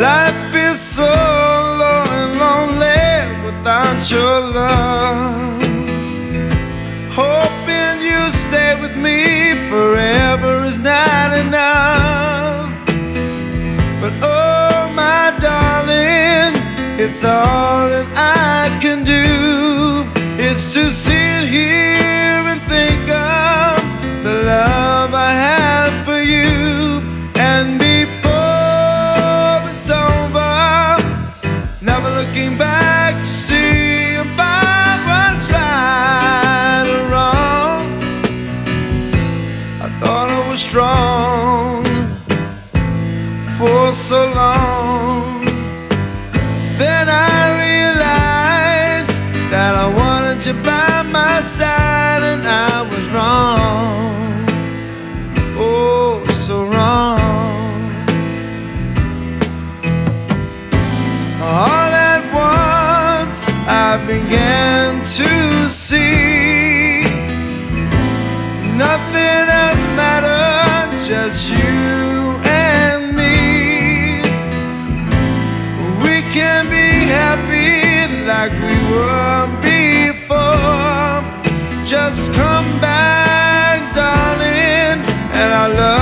Life is so long and lonely without your love. Hoping you stay with me forever is not enough. But oh, my darling, it's all that I can do is to sit Then I realized that I wanted you by my side and I was wrong. Oh, so wrong. All at once I began to see can be happy like we were before. Just come back, darling, and I love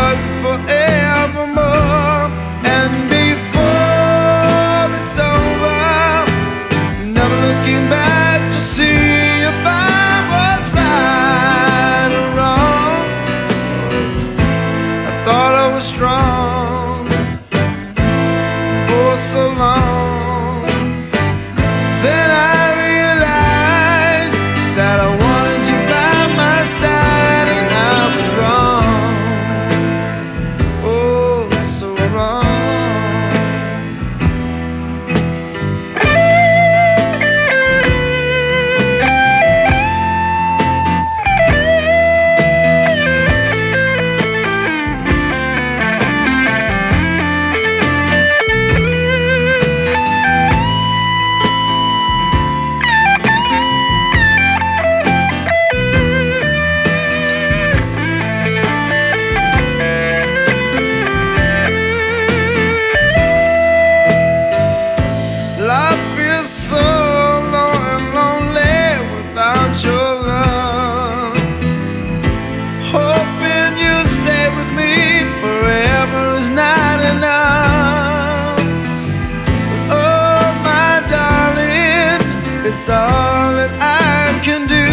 it's all that I can do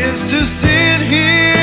is to sit here